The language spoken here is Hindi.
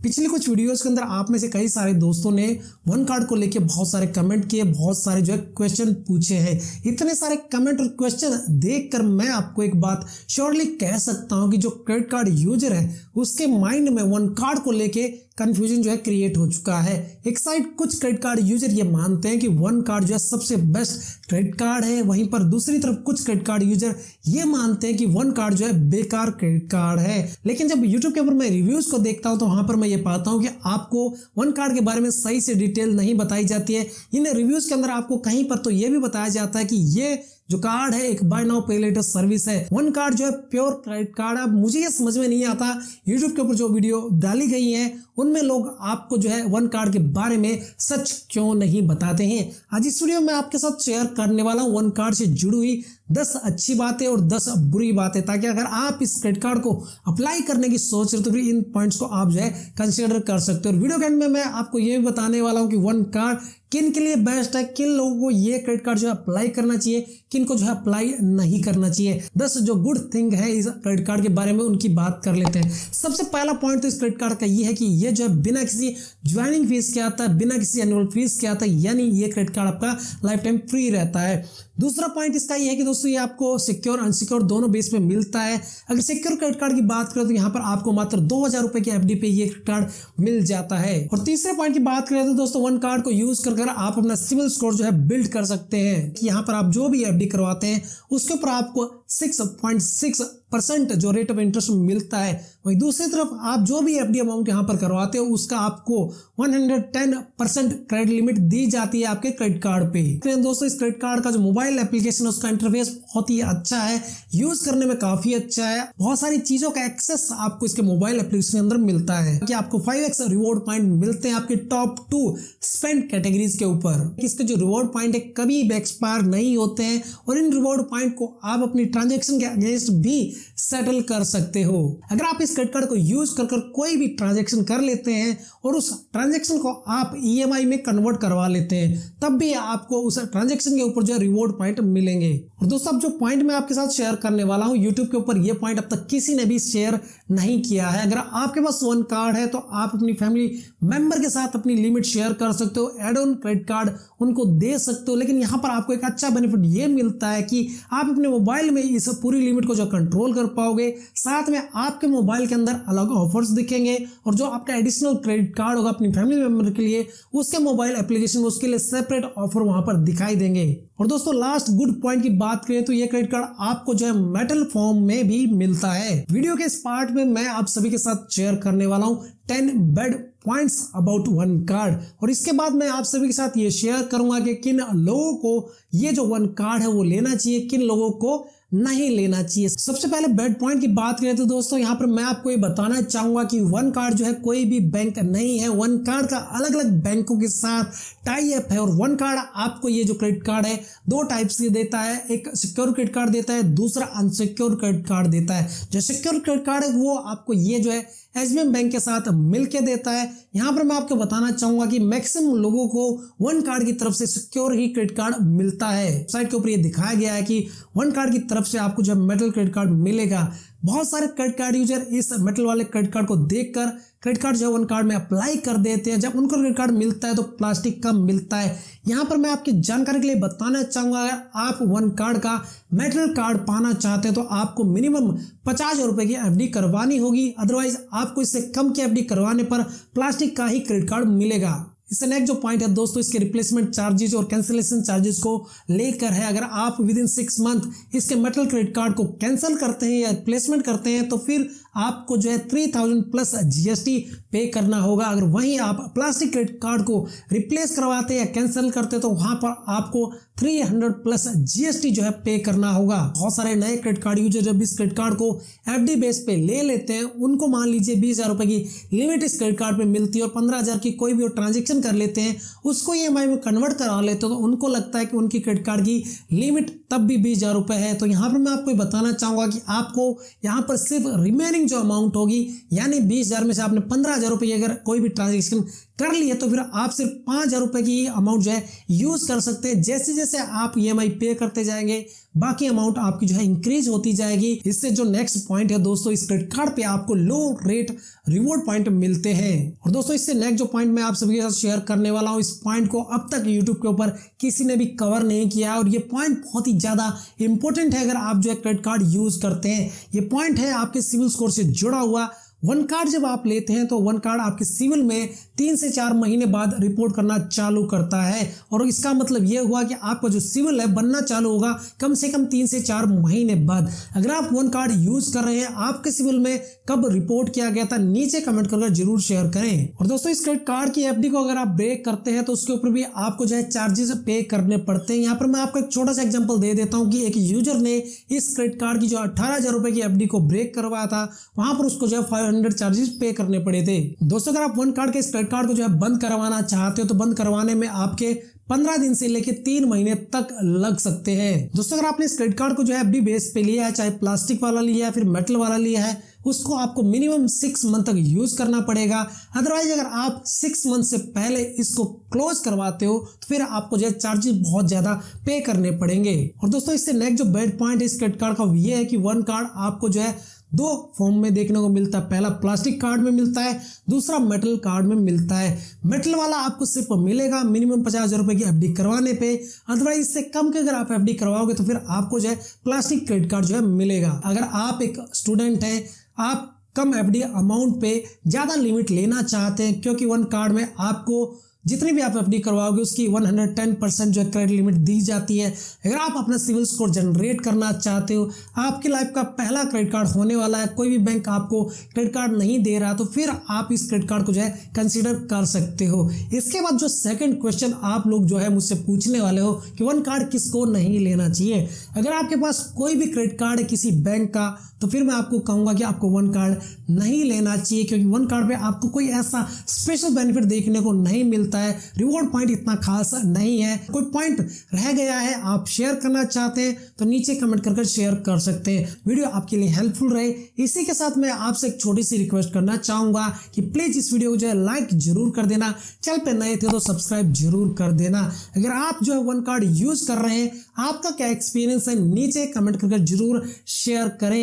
पिछले कुछ वीडियोस के अंदर आप में से कई सारे दोस्तों ने वन कार्ड को लेके बहुत सारे कमेंट किए, बहुत सारे जो है क्वेश्चन पूछे हैं। इतने सारे कमेंट और क्वेश्चन देखकर मैं आपको एक बात श्योरली कह सकता हूँ कि जो क्रेडिट कार्ड यूज़र है, उसके माइंड में वन कार्ड को लेके कंफ्यूजन जो है क्रिएट हो चुका है। एक साइड कुछ क्रेडिट कार्ड यूज़र ये मानते हैं कि वन कार्ड जो है सबसे बेस्ट क्रेडिट कार्ड है, वहीं पर दूसरी तरफ़ कुछ क्रेडिट कार्ड यूज़र ये मानते हैं कि वन कार्ड जो है बेकार क्रेडिट कार्ड है। लेकिन जब यूट्यूब के ऊपर मैं रिव्यूज़ को देखता हूँ तो वहाँ पर मैं ये पाता हूँ कि आपको वन कार्ड के बारे में सही से डिटेल नहीं बताई जाती है। इन रिव्यूज़ के अंदर आपको कहीं पर तो ये भी बताया जाता है कि ये जो कार्ड है, एक buy now pay later service है। वन कार्ड जो है प्योर क्रेडिट कार्ड अब मुझे ये समझ में नहीं आता यूट्यूब के ऊपर जो वीडियो डाली गई है, उनमें लोग आपको जो है वन कार्ड के बारे में सच क्यों नहीं बताते हैं? आज इस वीडियो में आपके साथ शेयर करने वाला हूँ। वन कार्ड से जुड़ी हुई दस अच्छी बातें और दस बुरी बातें, ताकि अगर आप इस क्रेडिट कार्ड को अप्लाई करने की सोच रहे तो फिर इन पॉइंट्स को आप जो है कंसिडर कर सकते हो। और वीडियो के एंड में मैं आपको ये भी बताने वाला हूँ कि वन कार्ड किन के लिए बेस्ट है, किन लोगों को ये क्रेडिट कार्ड जो है अप्लाई करना चाहिए, किन को जो है अप्लाई नहीं करना चाहिए। दस जो गुड थिंग है इस क्रेडिट कार्ड के बारे में उनकी बात कर लेते हैं। सबसे पहला पॉइंट तो इस क्रेडिट कार्ड का ये है कि ये जो है बिना किसी ज्वाइनिंग फ़ीस के आता है, बिना किसी एनुअल फ़ीस के आता है, यानी ये क्रेडिट कार्ड आपका लाइफ टाइम फ्री रहता है। दूसरा पॉइंट इसका ये है कि दोस्तों ये आपको सिक्योर अनसिक्योर दोनों बेस में मिलता है। अगर सिक्योर क्रेडिट कार्ड की बात करें तो यहाँ पर आपको मात्र दो हज़ार रुपए की एफडी पे ये कार्ड मिल जाता है। और तीसरे पॉइंट की बात करें तो दोस्तों वन कार्ड को यूज़ कर आप अपना सिविल स्कोर जो है बिल्ड कर सकते हैं। यहाँ पर आप जो भी एफडी करवाते हैं, उसके ऊपर आपको सिक्स पॉइंट सिक्स परसेंट जो रेट ऑफ़ इंटरेस्ट मिलता है। वहीं दूसरी तरफ़ आप जो भी एफडी अमाउंट यहाँ पर करवाते हो, उसका आपको 110 परसेंट क्रेडिट लिमिट दी जाती है आपके क्रेडिट कार्ड पे। दोस्तों, इस क्रेडिट कार्ड का जो मोबाइल एप्लीकेशन है, उसका इंटरफेस बहुत ही अच्छा है। यूज़ करने में काफ़ी अच्छा है। बहुत सारी चीज़ों का एक्सेस आपको इसके मोबाइल एप्लीकेशन के अंदर मिलता है। कि आपको फाइव रिवॉर्ड पॉइंट मिलते हैं आपके टॉप टू स्पेंड कैटेगरीज के ऊपर। इसके जो रिवॉर्ड पॉइंट है, कभी एक्सपायर नहीं होते हैं। और इन रिवॉर्ड पॉइंट को आप अपनी ट्रांजेक्शन के अगेंस्ट भी सेटल कर सकते हो। अगर आप इस क्रेडिट कार्ड को यूज़ कर कर कोई भी ट्रांजेक्शन कर लेते हैं और उस ट्रांजेक्शन को आप ईएमआई e में कन्वर्ट करवा लेते हैं, तब भी आपको उस ट्रांजेक्शन के ऊपर जो रिवॉर्ड पॉइंट मिलेंगे। और दोस्तों, अब जो पॉइंट मैं आपके साथ शेयर करने वाला हूँ यूट्यूब के ऊपर ये पॉइंट अब तक किसी ने भी शेयर नहीं किया है। अगर आपके पास वन कार्ड है तो आप अपनी फैमिली मेंबर के साथ अपनी लिमिट शेयर कर सकते हो एड ऑन क्रेडिट कार्ड उनको दे सकते हो। लेकिन यहाँ पर आपको एक अच्छा बेनिफिट ये मिलता है कि आप अपने मोबाइल में इस पूरी लिमिट को जो कंट्रोल कर पाओगे, साथ में आपके मोबाइल के अंदर अलग ऑफर्स दिखेंगे और जो आपका एडिशनल क्रेडिट कार्ड होगा अपनी फैमिली मेंबर के लिए, उसके मोबाइल एप्लीकेशन उसके लिए सेपरेट ऑफ़र वहाँ पर दिखाई देंगे। और दोस्तों लास्ट गुड पॉइंट की बात करें तो ये क्रेडिट कार्ड आपको जो है मेटल फॉर्म में भी मिलता है। वीडियो के इस पार्ट में मैं आप सभी के साथ शेयर करने वाला हूँ ten bad points about one card और इसके बाद मैं आप सभी के साथ ये शेयर करूँगा कि किन लोगों को ये जो वन कार्ड है वो लेना चाहिए, किन लोगों को नहीं लेना चाहिए। सबसे पहले बेड पॉइंट की बात करें तो दोस्तों, यहाँ पर मैं आपको ये बताना चाहूँगा कि वन कार्ड जो है कोई भी बैंक नहीं है। वन कार्ड का अलग अलग बैंकों के साथ टाई अप है और वन कार्ड आपको ये जो क्रेडिट कार्ड है, दो टाइप से देता है। एक सिक्योर क्रेडिट कार्ड देता है, दूसरा अनसिक्योर क्रेडिट कार्ड देता है। जो सिक्योर क्रेडिट कार्ड है, वो आपको ये जो है एस बैंक के साथ मिलकर देता है। यहाँ पर मैं आपको बताना चाहूँगा कि मैक्सिमम लोगों को वन कार्ड की तरफ़ से सिक्योर ही क्रेडिट कार्ड मिलता है। साइट के ऊपर ये दिखाया गया है कि वन कार्ड की तरफ़ से आपको जब मेटल क्रेडिट कार्ड मिलेगा, बहुत सारे क्रेडिट कार्ड यूज़र इस मेटल वाले क्रेडिट कार्ड को देखकर क्रेडिट कार्ड जो है कार्ड में अप्लाई कर देते हैं, जब उनको क्रेडिट कार्ड मिलता है तो प्लास्टिक का मिलता है। यहाँ पर मैं आपकी जानकारी के लिए बताना चाहूँगा अगर आप वन कार्ड का मेटल कार्ड पाना चाहते हैं तो आपको मिनिमम पचास रुपए की एफडी करवानी होगी। अदरवाइज़ आपको इससे कम की एफडी करवाने पर प्लास्टिक का ही क्रेडिट कार्ड मिलेगा। इससे नेक्स्ट जो पॉइंट है दोस्तों, इसके रिप्लेसमेंट चार्जेस और कैंसिलेशन चार्जेस को लेकर है। अगर आप विद इन सिक्स मंथ इसके मेटल क्रेडिट कार्ड को कैंसिल करते हैं या रिप्लेसमेंट करते हैं तो फिर आपको जो है थ्री थाउज़ेंड प्लस जीएसटी पे करना होगा। अगर वहीं आप प्लास्टिक क्रेडिट कार्ड को रिप्लेस करवाते हैं या कैंसिल करते तो वहाँ पर आपको थ्री हंड्रेड प्लस जीएसटी जो है पे करना होगा। बहुत सारे नए क्रेडिट कार्ड यूज़र जब इस क्रेडिट कार्ड को एफडी बेस पे ले लेते हैं, उनको मान लीजिए बीस हज़ार रुपए की लिमिट इस क्रेडिट कार्ड पे मिलती है और पंद्रह हज़ार की कोई भी ट्रांजेक्शन कर लेते हैं, उसको ई में कन्वर्ट करा लेते हैं तो उनको लगता है कि उनकी क्रेडिट कार्ड की लिमिट तब भी बीस हज़ार रुपए है। तो यहाँ पर मैं आपको बताना चाहूँगा कि आपको यहाँ पर सिर्फ़ रिमेनिंग जो अमाउंट होगी, यानी बीस हज़ार में से आपने पंद्रह हज़ार रुपये अगर कोई भी ट्रांजेक्शन कर लिए तो फिर आप सिर्फ़ पाँच हज़ार रुपये की अमाउंट जो है यूज़ कर सकते हैं। जैसे जैसे आप ईएमआई पे करते जाएँगे, बाकी अमाउंट आपकी जो है इंक्रीज होती जाएगी। इससे जो नेक्स्ट पॉइंट है दोस्तों, इस क्रेडिट कार्ड पे आपको लो रेट रिवॉर्ड पॉइंट मिलते हैं। और दोस्तों, इससे नेक्स्ट जो पॉइंट मैं आप सभी के साथ शेयर करने वाला हूँ, इस पॉइंट को अब तक यूट्यूब के ऊपर किसी ने भी कवर नहीं किया और ये पॉइंट बहुत ही ज़्यादा इंपॉर्टेंट है, अगर आप जो है क्रेडिट कार्ड यूज़ करते हैं। ये पॉइंट है आपके सिविल स्कोर से जुड़ा हुआ। वन कार्ड जब आप लेते हैं तो वन कार्ड आपके सिविल में तीन से चार महीने बाद रिपोर्ट करना चालू करता है। और इसका मतलब यह हुआ कि आपका जो सिविल है, बनना चालू होगा कम से कम तीन से चार महीने बाद। अगर आप वन कार्ड यूज़ कर रहे हैं, आपके सिविल में कब रिपोर्ट किया गया था, नीचे कमेंट कर ज़रूर शेयर करें। और दोस्तों, इस क्रेडिट कार्ड की एफडी को अगर आप ब्रेक करते हैं तो उसके ऊपर भी आपको जो है चार्जेस पे करने पड़ते हैं। यहाँ पर मैं आपको एक छोटा सा एग्ज़ाम्पल दे देता हूँ कि एक यूज़र ने इस क्रेडिट कार्ड की जो अठारह हज़ार रुपए की एफडी को ब्रेक करवाया था, वहाँ पर उसको जो है हंड्रेड चार्जेस पे करने पड़े थे। दोस्तों, अगर आप वन कार्ड के इस क्रेडिट कार्ड को जो है बंद करवाना चाहते हो तो बंद करवाने में आपके पंद्रह दिन से लेके तीन महीने तक लग सकते हैं। दोस्तों, अगर आपने इस क्रेडिट कार्ड को जो है एफडी बेस पे लिया है, चाहे प्लास्टिक वाला लिया है, फिर मेटल वाला लिया है, उसको आपको मिनिमम सिक्स मंथ तक यूज़ करना पड़ेगा। अदरवाइज़ अगर आप सिक्स मंथ से पहले इसको क्लोज करवाते हो तो फिर आपको जो है चार्जेस बहुत ज़्यादा पे करने पड़ेंगे। और दोस्तों, इससे नेक्स्ट जो बेड पॉइंट इस क्रेडिट कार्ड का ये है कि वन कार्ड आपको जो है दो फॉर्म में देखने को मिलता है। पहला प्लास्टिक कार्ड में मिलता है, दूसरा मेटल कार्ड में मिलता है। मेटल वाला आपको सिर्फ़ मिलेगा मिनिमम पचास हज़ार रुपए की एफडी करवाने पे। अदरवाइज़ इससे कम के अगर आप एफडी करवाओगे तो फिर आपको जो है प्लास्टिक क्रेडिट कार्ड जो है मिलेगा। अगर आप एक स्टूडेंट हैं, आप कम एफडी अमाउंट पे ज़्यादा लिमिट लेना चाहते हैं, क्योंकि वन कार्ड में आपको जितनी भी आप एफडी करवाओगे, उसकी 110 परसेंट जो है क्रेडिट लिमिट दी जाती है। अगर आप अपना सिविल स्कोर जनरेट करना चाहते हो, आपकी लाइफ का पहला क्रेडिट कार्ड होने वाला है। कोई भी बैंक आपको क्रेडिट कार्ड नहीं दे रहा तो फिर आप इस क्रेडिट कार्ड को जो है कंसिडर कर सकते हो। इसके बाद जो सेकंड क्वेश्चन आप लोग जो है मुझसे पूछने वाले हो कि वन कार्ड किसको नहीं लेना चाहिए? अगर आपके पास कोई भी क्रेडिट कार्ड है किसी बैंक का तो फिर मैं आपको कहूँगा कि आपको वन कार्ड नहीं लेना चाहिए, क्योंकि वन कार्ड पे आपको कोई ऐसा स्पेशल बेनिफिट देखने को नहीं मिलता है। रिवॉर्ड पॉइंट इतना खास नहीं है। कोई पॉइंट रह गया है, आप शेयर करना चाहते हैं तो नीचे कमेंट करके शेयर कर सकते हैं। वीडियो आपके लिए हेल्पफुल रहे। इसी के साथ मैं आपसे एक छोटी सी रिक्वेस्ट करना चाहूँगा कि प्लीज़ इस वीडियो को जो है लाइक ज़रूर कर देना। चैनल पे नए थे तो सब्सक्राइब ज़रूर कर देना। अगर आप जो है वन कार्ड यूज़ कर रहे हैं, आपका क्या एक्सपीरियंस है, नीचे कमेंट करके ज़रूर शेयर करें।